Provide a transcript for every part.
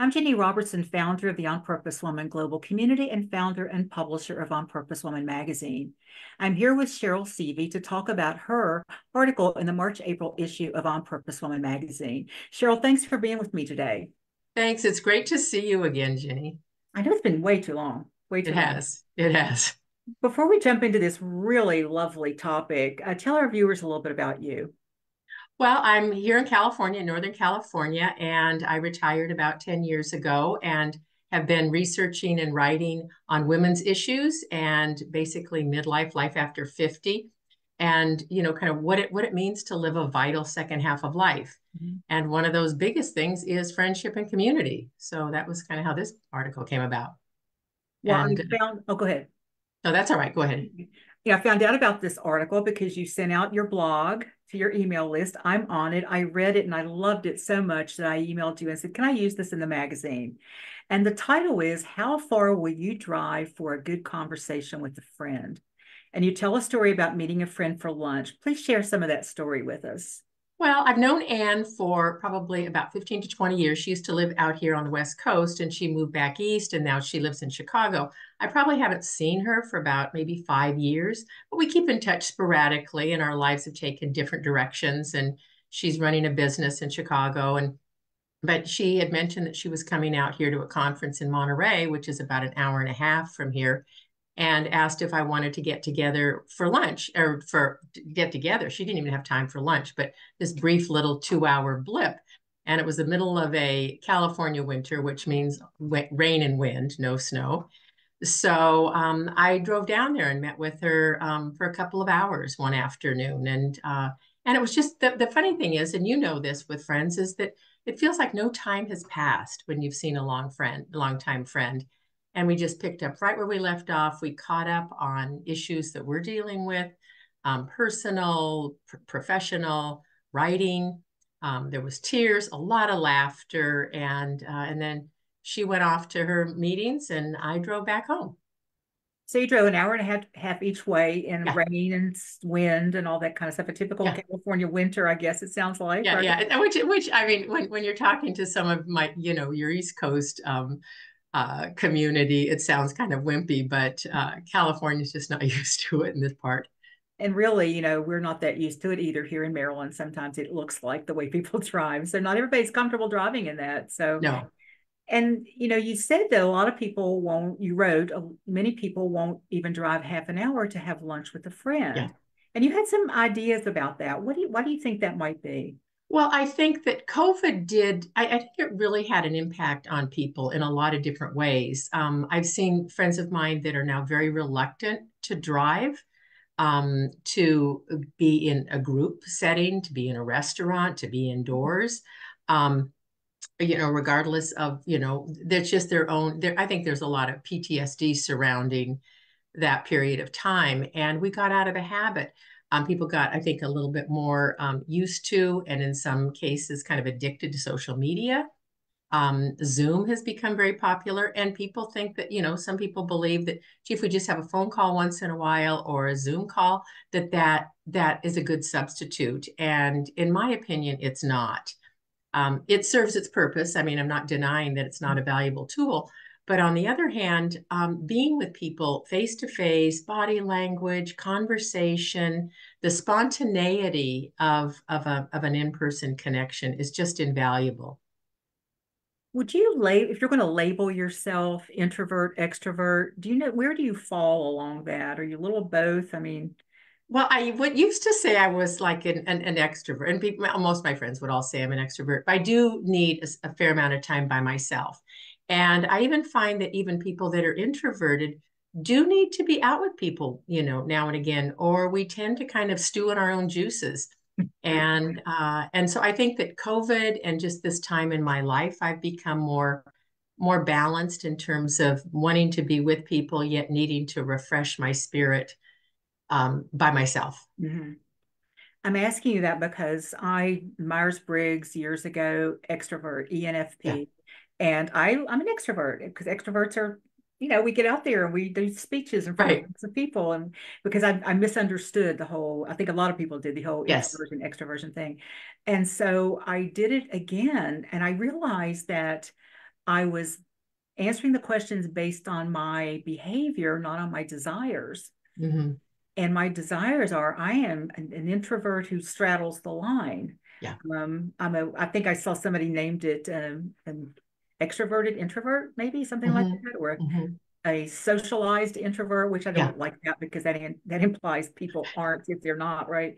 I'm Ginny Robertson, founder of the On Purpose Woman Global Community and founder and publisher of On Purpose Woman magazine. I'm here with Cherryll Sevy to talk about her article in the March April issue of On Purpose Woman magazine. Cherryll, thanks for being with me today. Thanks. It's great to see you again, Ginny. I know it's been way too long. Way too it long. has. It has. Before we jump into this really lovely topic, uh, tell our viewers a little bit about you. Well, I'm here in California, Northern California, and I retired about 10 years ago and have been researching and writing on women's issues and basically midlife, life after 50, and you know, kind of what it what it means to live a vital second half of life. Mm-hmm. And one of those biggest things is friendship and community. So that was kind of how this article came about. Yeah, and, found, oh, go ahead. No, that's all right. Go ahead. Yeah, I found out about this article because you sent out your blog to your email list. I'm on it. I read it and I loved it so much that I emailed you and said, Can I use this in the magazine? And the title is How Far Will You Drive for a Good Conversation with a Friend? And you tell a story about meeting a friend for lunch. Please share some of that story with us. Well, I've known Anne for probably about 15 to 20 years. She used to live out here on the West Coast and she moved back east and now she lives in Chicago. I probably haven't seen her for about maybe five years, but we keep in touch sporadically and our lives have taken different directions. And she's running a business in Chicago. And but she had mentioned that she was coming out here to a conference in Monterey, which is about an hour and a half from here and asked if I wanted to get together for lunch or for get together. She didn't even have time for lunch, but this brief little two hour blip. And it was the middle of a California winter, which means rain and wind, no snow. So um, I drove down there and met with her um, for a couple of hours one afternoon. And uh, and it was just the, the funny thing is, and you know this with friends, is that it feels like no time has passed when you've seen a long friend, long time friend and we just picked up right where we left off. We caught up on issues that we're dealing with, um, personal, pr- professional, writing. Um, there was tears, a lot of laughter, and uh, and then she went off to her meetings, and I drove back home. So you drove an hour and a half, half each way in yeah. rain and wind and all that kind of stuff. A typical yeah. California winter, I guess it sounds like. Yeah, right? yeah. Which, which I mean, when when you're talking to some of my, you know, your East Coast um, uh, community. It sounds kind of wimpy, but uh, California's just not used to it in this part. And really, you know, we're not that used to it either here in Maryland. Sometimes it looks like the way people drive. So not everybody's comfortable driving in that. So no. And you know, you said that a lot of people won't. You wrote uh, many people won't even drive half an hour to have lunch with a friend. Yeah. And you had some ideas about that. What do you? Why do you think that might be? Well, I think that COVID did, I, I, think it really had an impact on people in a lot of different ways. Um, I've seen friends of mine that are now very reluctant to drive, um, to be in a group setting, to be in a restaurant, to be indoors. Um, you know, regardless of, you know, that's just their own, I think there's a lot of PTSD surrounding that period of time. And we got out of the habit um, people got, I think, a little bit more um, used to, and in some cases, kind of addicted to social media. Um, Zoom has become very popular, and people think that, you know, some people believe that, gee, if we just have a phone call once in a while or a Zoom call, that that that is a good substitute. And in my opinion, it's not. Um, it serves its purpose. I mean, I'm not denying that it's not a valuable tool, but on the other hand, um, being with people face to face, body language, conversation, the spontaneity of, of, a, of an in person connection is just invaluable. Would you label, if you're going to label yourself introvert, extrovert, do you know where do you fall along that? Are you a little both? I mean, well, I would used to say I was like an, an, an, extrovert, and people, most of my friends would all say I'm an extrovert. But I do need a, a fair amount of time by myself, and I even find that even people that are introverted do need to be out with people, you know, now and again, or we tend to kind of stew in our own juices. and uh, and so I think that COVID and just this time in my life, I've become more more balanced in terms of wanting to be with people, yet needing to refresh my spirit um, by myself. Mm-hmm. I'm asking you that because I Myers Briggs years ago extrovert ENFP. Yeah. And I, I'm an extrovert because extroverts are, you know, we get out there and we do speeches in front right. of people. And because I, I misunderstood the whole, I think a lot of people did the whole yes. introversion, extroversion thing. And so I did it again. And I realized that I was answering the questions based on my behavior, not on my desires. Mm-hmm. And my desires are I am an, an, introvert who straddles the line. Yeah. Um, I'm a I think I saw somebody named it um, extroverted introvert, maybe something mm-hmm. like that, or mm-hmm. a socialized introvert, which I don't yeah. like that because that that implies people aren't if they're not, right?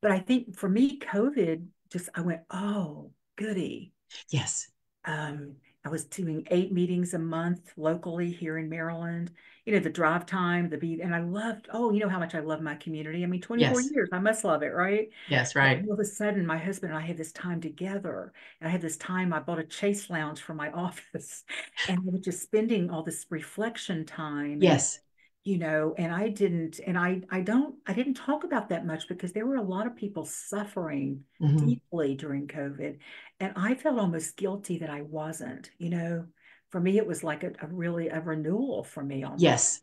But I think for me, COVID just I went, oh, goody. Yes. Um, I was doing eight meetings a month locally here in Maryland. You know, the drive time, the beat, and I loved, oh, you know how much I love my community. I mean, 24 yes. years, I must love it, right? Yes, right. And all of a sudden, my husband and I had this time together. And I had this time, I bought a chase lounge for my office. And we were just spending all this reflection time. Yes. You know and i didn't and i i don't i didn't talk about that much because there were a lot of people suffering mm-hmm. deeply during covid and i felt almost guilty that i wasn't you know for me it was like a, a really a renewal for me almost. yes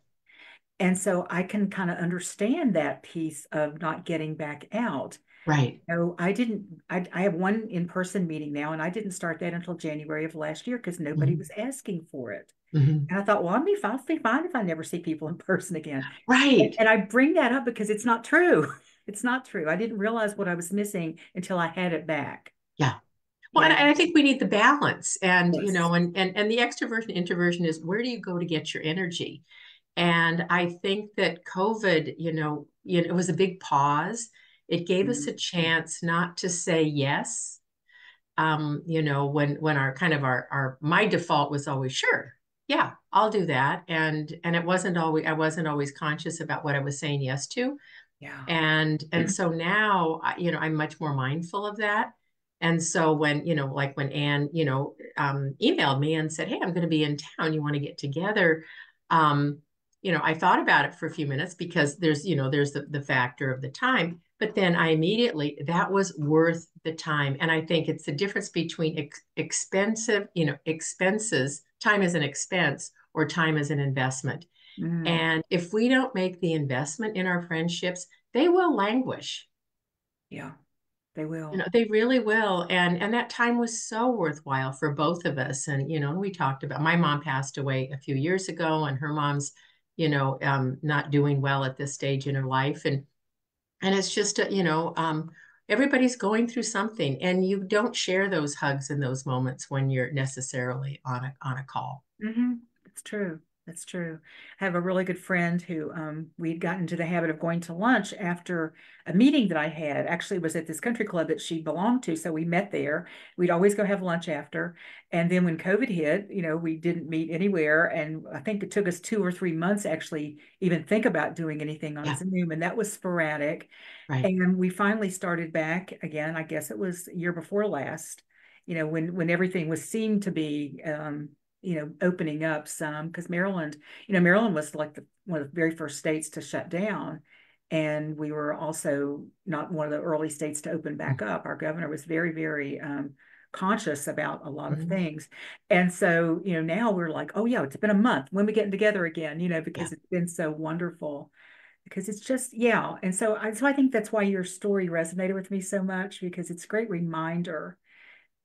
and so i can kind of understand that piece of not getting back out right so i didn't i, I have one in-person meeting now and i didn't start that until january of last year because nobody mm-hmm. was asking for it Mm-hmm. And I thought, well, I'll be fine. I'll be fine if I never see people in person again. Right. And, and I bring that up because it's not true. It's not true. I didn't realize what I was missing until I had it back. Yeah. Well, yeah. and I think we need the balance, and yes. you know, and and and the extroversion introversion is where do you go to get your energy? And I think that COVID, you know, you know, it was a big pause. It gave mm-hmm. us a chance not to say yes. Um, you know, when when our kind of our our my default was always sure, yeah i'll do that and and it wasn't always i wasn't always conscious about what i was saying yes to. Yeah. And and so now you know i'm much more mindful of that. And so when you know like when anne you know um, emailed me and said hey i'm going to be in town you want to get together um, you know i thought about it for a few minutes because there's you know there's the, the factor of the time but then i immediately that was worth the time. And i think it's the difference between ex- expensive you know expenses time is an expense or time is an investment. Mm. And if we don't make the investment in our friendships, they will languish. Yeah, they will. You know, they really will. And and that time was so worthwhile for both of us. And you know, we talked about my mom passed away a few years ago, and her mom's, you know, um, not doing well at this stage in her life. And and it's just a, you know, um, everybody's going through something and you don't share those hugs and those moments when you're necessarily on a on a call mm-hmm. it's true that's true. I have a really good friend who um, we'd gotten into the habit of going to lunch after a meeting that I had. Actually, was at this country club that she belonged to, so we met there. We'd always go have lunch after. And then when COVID hit, you know, we didn't meet anywhere, and I think it took us two or three months actually even think about doing anything on yeah. Zoom, and that was sporadic. Right. And we finally started back again. I guess it was a year before last. You know, when when everything was seemed to be um, you know, opening up some because Maryland, you know, Maryland was like the, one of the very first states to shut down. And we were also not one of the early states to open back up. Our governor was very, very um, conscious about a lot of mm-hmm. things. And so, you know, now we're like, oh, yeah, it's been a month. When we getting together again, you know, because yeah. it's been so wonderful. Because it's just, yeah. And so I, so I think that's why your story resonated with me so much because it's a great reminder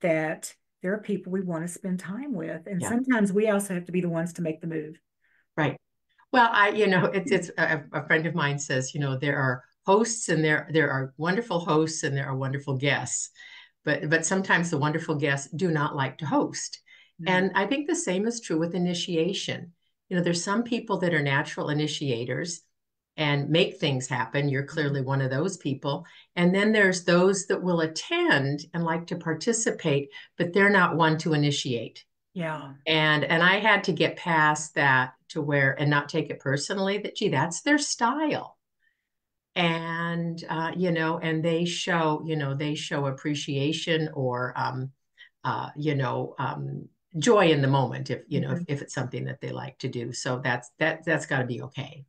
that there are people we want to spend time with. And yeah. sometimes we also have to be the ones to make the move. Right. Well, I, you know, it's, it's a, a friend of mine says, you know, there are hosts and there, there are wonderful hosts and there are wonderful guests, but, but sometimes the wonderful guests do not like to host. Mm-hmm. And I think the same is true with initiation. You know, there's some people that are natural initiators and make things happen. You're clearly one of those people. And then there's those that will attend and like to participate, but they're not one to initiate. Yeah. And and I had to get past that to where and not take it personally that gee, that's their style. And uh, you know, and they show, you know, they show appreciation or um, uh, you know, um, joy in the moment if you know mm-hmm. if, if it's something that they like to do. So that's that that's got to be okay.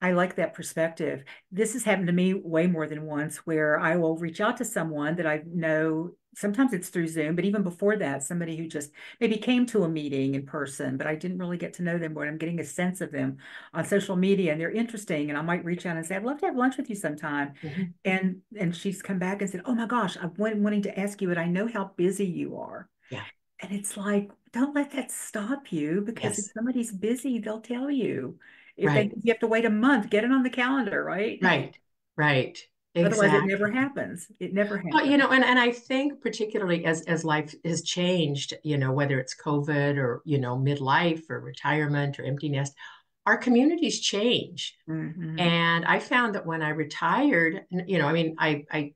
I like that perspective. This has happened to me way more than once where I will reach out to someone that I know. Sometimes it's through Zoom, but even before that, somebody who just maybe came to a meeting in person, but I didn't really get to know them, but I'm getting a sense of them on social media and they're interesting. And I might reach out and say, I'd love to have lunch with you sometime. Mm-hmm. And and she's come back and said, Oh my gosh, I've been wanting to ask you it. I know how busy you are. Yeah. And it's like, don't let that stop you because if somebody's busy, they'll tell you. If they Right. you have to wait a month, get it on the calendar, right? Right. Right. Otherwise, it never happens. It never happens. Well, you know, and, and I think particularly as as life has changed, you know, whether it's COVID or, you know, midlife or retirement or empty nest, our communities change. hmm And I found that when I retired, you know, I mean, I I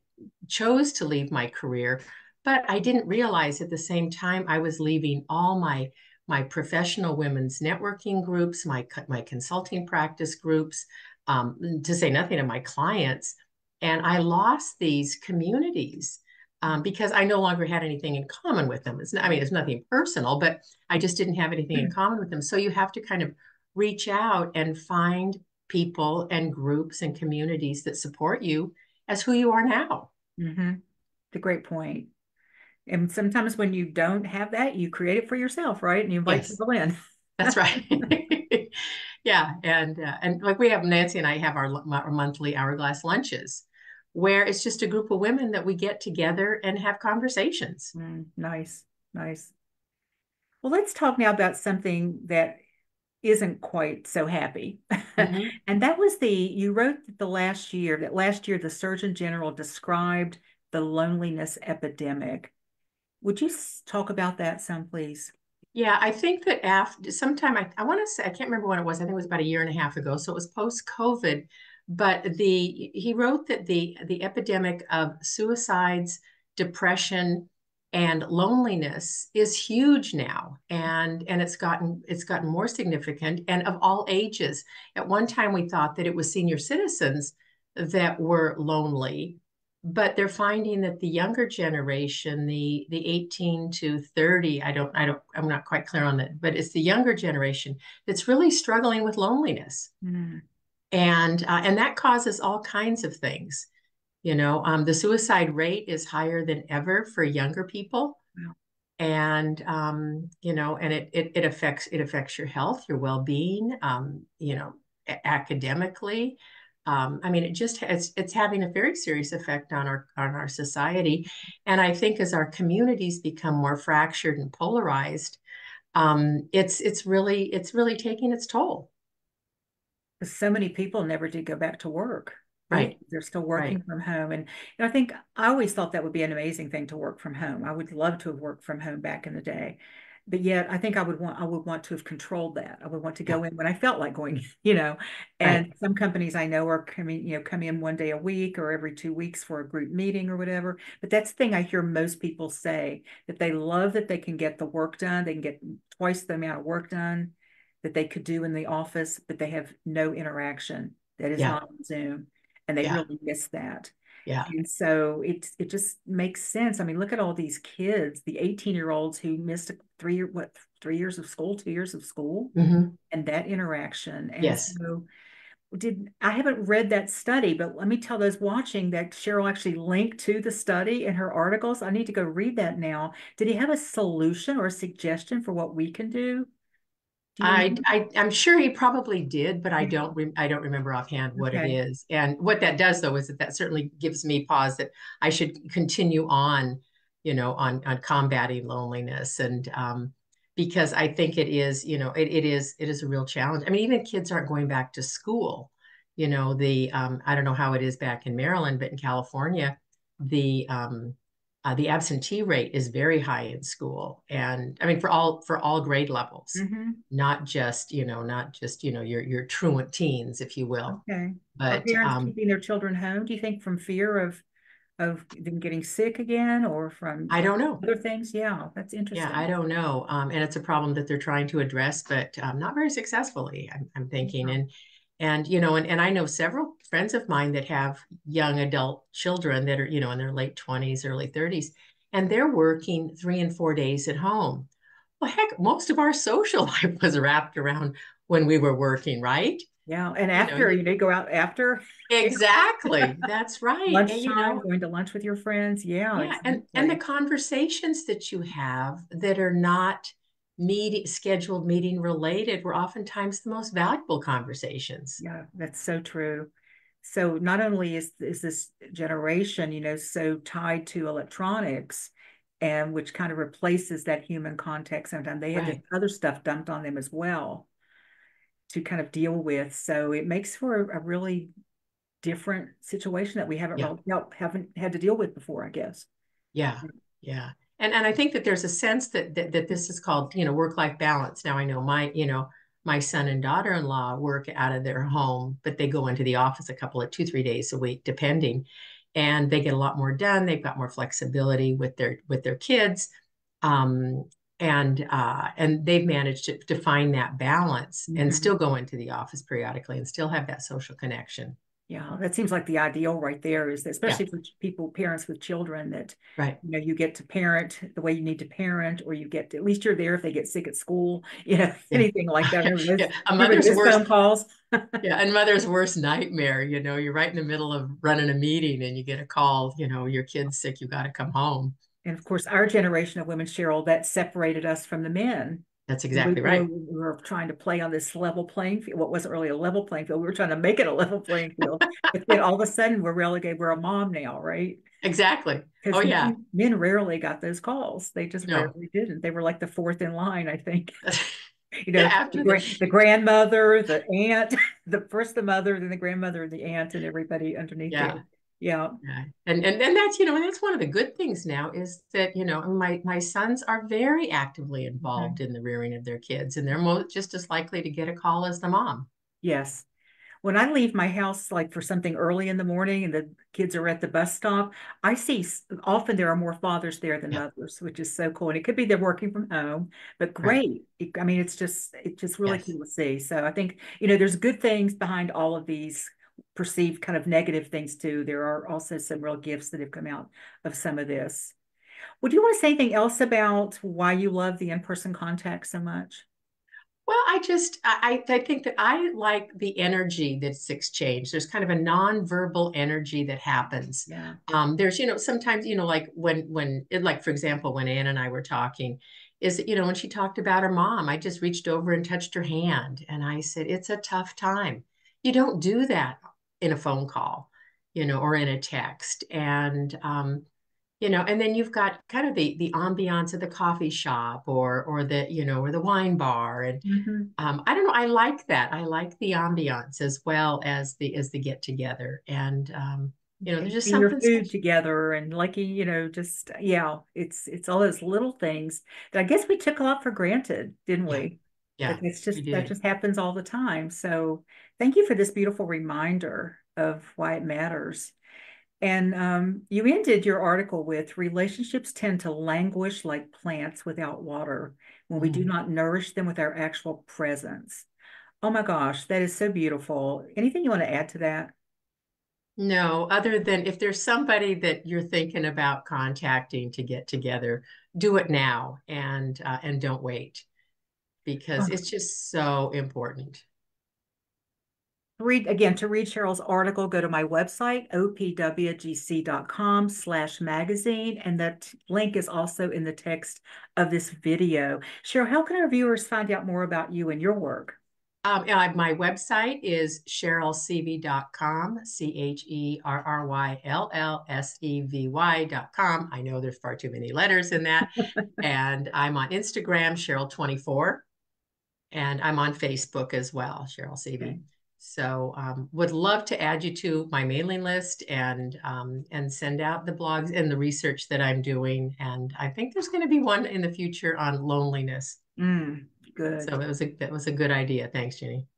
chose to leave my career, but I didn't realize at the same time I was leaving all my my professional women's networking groups, my my consulting practice groups, um, to say nothing of my clients. And I lost these communities um, because I no longer had anything in common with them. It's not, I mean, it's nothing personal, but I just didn't have anything in common with them. So you have to kind of reach out and find people and groups and communities that support you as who you are now. hmm It's a great point. And sometimes when you don't have that, you create it for yourself, right? And you invite Yes, people in. that's right. Yeah, and uh, and like we have Nancy and I have our, our monthly hourglass lunches where it's just a group of women that we get together and have conversations. Mm, nice, nice. Well, let's talk now about something that isn't quite so happy. hmm And that was the, you wrote that the last year, that last year the Surgeon General described the loneliness epidemic. Would you talk about that some, please? Yeah, I think that after sometime I, I want to say I can't remember when it was. I think it was about a year and a half ago. So it was post COVID. But the he wrote that the the epidemic of suicides, depression, and loneliness is huge now, and and it's gotten it's gotten more significant and of all ages. At one time, we thought that it was senior citizens that were lonely, but they're finding that the younger generation the the 18 to 30 i don't i don't i'm not quite clear on that but it's the younger generation that's really struggling with loneliness. Mm, and uh, and that causes all kinds of things you know um, the suicide rate is higher than ever for younger people. Wow. and um, you know and it, it it affects it affects your health your well-being um, you know academically um, I mean, it just it's it's having a very serious effect on our on our society, and I think as our communities become more fractured and polarized, um, it's it's really it's really taking its toll. So many people never did go back to work. Both Right, they're still right. working from home. And, and I think I always thought that would be an amazing thing to work from home. I would love to have worked from home back in the day. But yet I think I would want I would want to have controlled that. I would want to go in when I felt like going, you know. right. And some companies I know are coming, you know, come in one day a week or every two weeks for a group meeting or whatever. But that's the thing I hear most people say that they love that they can get the work done, they can get twice the amount of work done that they could do in the office, but they have no interaction that is Yeah, not on Zoom, and they yeah, really miss that. Yeah. And so it it just makes sense. I mean, look at all these kids, the 18 year olds who missed three what three years of school, two years of school, hmm and that interaction. And Yes. so did I haven't read that study, but let me tell those watching that Cherryll actually linked to the study in her articles. I need to go read that now. Did he have a solution or a suggestion for what we can do? I? I I'm sure he probably did, but I don't re I don't remember offhand what it Okay. is. And what that does though is that that certainly gives me pause that I should continue on, you know, on on combating loneliness and um because I think it is, you know, it, it is it is a real challenge. I mean, even kids aren't going back to school. You know, the um I don't know how it is back in Maryland, but in California, the um uh, the absentee rate is very high in school. And i mean for all for all grade levels hmm not just you know not just you know your your truant teens if you will. Okay. Are but parents um keeping their children home, do you think from fear of of them getting sick again or from i don't know. other things? Yeah, that's interesting. Yeah i don't know. Um and it's a problem that they're trying to address but um, not very successfully i'm, I'm thinking. Yeah. and and you know and, and i know several friends of mine that have young adult children that are you know in their late 20s early 30s and they're working three and four days at home. Well heck most of our social life was wrapped around when we were working right? Yeah. And you know after, you know, go out after. Exactly. That's right. And you know going to lunch with your friends. Yeah, Yeah, and and the conversations that you have that are not meeting scheduled meeting related were oftentimes the most valuable conversations. Yeah, that's so true. So not only is is this generation, you know, so tied to electronics and which kind of replaces that human contact sometimes they have right. other stuff dumped on them as well to kind of deal with so it makes for a, a really different situation that we haven't yeah. really, haven't had to deal with before i guess yeah mm-hmm. yeah and and i think that there's a sense that that, that this is called you know work life balance now i know my you know my son and daughter-in-law work out of their home but they go into the office a couple of two three days a week depending and they get a lot more done. They've got more flexibility with their with their kids, um, and uh, and they've managed to, to find that balance mm-hmm. and still go into the office periodically and still have that social connection. Yeah, that seems like the ideal right there. Is that especially yeah. for people, parents with children, that right, you know, you get to parent the way you need to parent, or you get to, at least you're there if they get sick at school, you know, yeah. anything like that. yeah. A mother's worst phone calls. yeah, and mother's worst nightmare. You know, you're right in the middle of running a meeting, and you get a call. You know, your kid's sick. You got to come home. And of course, our generation of women, Cherryll, that separated us from the men that's exactly we, right. We were trying to play on this level playing field. What wasn't really a level playing field. We were trying to make it a level playing field. but then all of a sudden we're relegated. We're a mom now, right? Exactly. Oh men, yeah. Men rarely got those calls. They just no. rarely didn't. They were like the fourth in line, I think. you know, yeah, the, the, the, grandmother, the aunt, the first the mother, then the grandmother, and the aunt, and everybody underneath yeah. Yeah. yeah. And, and and that's, you know, and that's one of the good things now is that, you know, my my sons are very actively involved mm. in the rearing of their kids and they're mo- just as likely to get a call as the mom. Yes. When I leave my house like for something early in the morning and the kids are at the bus stop, I see often there are more fathers there than yeah. mothers, which is so cool. And it could be they're working from home, but great. Right. I mean, it's just it's just really yes. cool to see. So I think, you know, there's good things behind all of these perceived kind of negative things too. There are also some real gifts that have come out of some of this. Would you want to say anything else about why you love the in-person contact so much? Well, I just I I think that I like the energy that's exchanged. There's kind of a non-verbal energy that happens. Yeah. Um, there's you know sometimes you know like when when it, like for example when Ann and I were talking, is you know when she talked about her mom, I just reached over and touched her hand and I said it's a tough time. You don't do that in a phone call, you know, or in a text. And um, you know, and then you've got kind of the the ambiance of the coffee shop or or the you know or the wine bar and mm-hmm. um, I don't know I like that I like the ambiance as well as the as the get together and um, you know there's just something your food together and like you know just yeah it's it's all those little things that I guess we took a lot for granted didn't yeah. we yeah it's just that just happens all the time so thank you for this beautiful reminder of why it matters. And um, you ended your article with relationships tend to languish like plants without water when we do mm. not nourish them with our actual presence. Oh my gosh, that is so beautiful. Anything you want to add to that? No, other than if there's somebody that you're thinking about contacting to get together, do it now and uh, and don't wait because oh. it's just so important read again to read Cherryll's article, go to my website, opwgc.com slash magazine. And that link is also in the text of this video. Cherryll, how can our viewers find out more about you and your work? Um, my website is cherryllsevy.com, C H E R R Y L L S E V Y.com. I know there's far too many letters in that. and I'm on Instagram, Cherryll24. And I'm on Facebook as well, Cherryll Sevy. Okay. So um, would love to add you to my mailing list and um, and send out the blogs and the research that I'm doing. And I think there's going to be one in the future on loneliness. Mm, good. So it was a that was a good idea. Thanks, Ginny.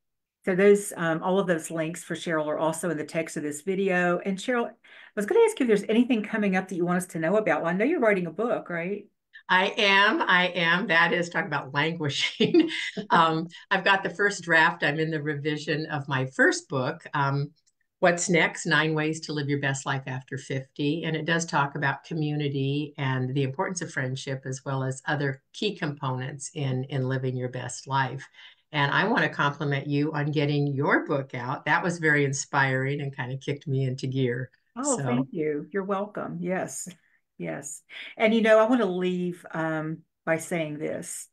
So those um, all of those links for Cherryll are also in the text of this video. And Cherryll, I was going to ask you if there's anything coming up that you want us to know about. Well, I know you're writing a book, right? I am. I am. That is talking about languishing. um, I've got the first draft. I'm in the revision of my first book. Um, What's next? Nine ways to live your best life after 50. And it does talk about community and the importance of friendship, as well as other key components in, in living your best life. And I want to compliment you on getting your book out. That was very inspiring and kind of kicked me into gear. Oh, so. thank you. You're welcome. Yes. Yes. And you know, I want to leave um, by saying this.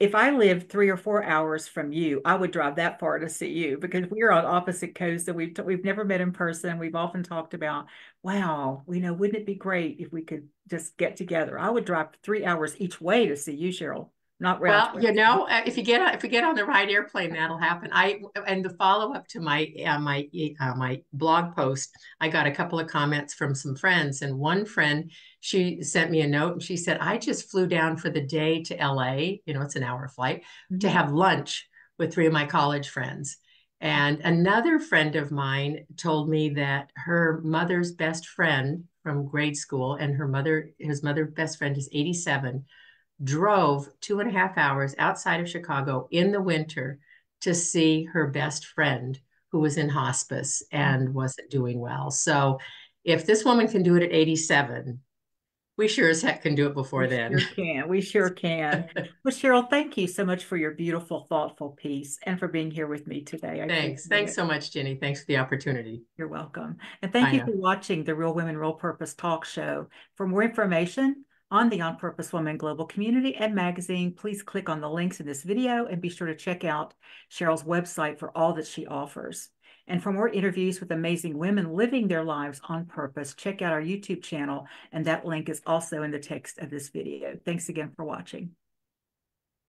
if I lived three or four hours from you, I would drive that far to see you because we are on opposite coasts and we've we've never met in person. We've often talked about, wow, you know, wouldn't it be great if we could just get together? I would drive three hours each way to see you, Cherryll not well you know uh, if you get if you get on the right airplane that'll happen. I and the follow-up to my uh, my uh, my blog post i got a couple of comments from some friends and one friend she sent me a note and she said i just flew down for the day to la you know it's an hour flight mm-hmm. to have lunch with three of my college friends. And another friend of mine told me that her mother's best friend from grade school and her mother his mother best friend is 87 drove two and a half hours outside of Chicago in the winter to see her best friend who was in hospice and wasn't doing well. So if this woman can do it at 87, we sure as heck can do it before we then. Sure can. We sure can. well, Cherryll, thank you so much for your beautiful, thoughtful piece and for being here with me today. I Thanks. Thanks it. so much, Ginny. Thanks for the opportunity. You're welcome. And thank I you know. for watching the Real Women, Real Purpose talk show. For more information, on the On Purpose Woman Global Community and magazine. Please click on the links in this video and be sure to check out Cherryll's website for all that she offers. And for more interviews with amazing women living their lives on purpose, check out our YouTube channel, and that link is also in the text of this video. Thanks again for watching.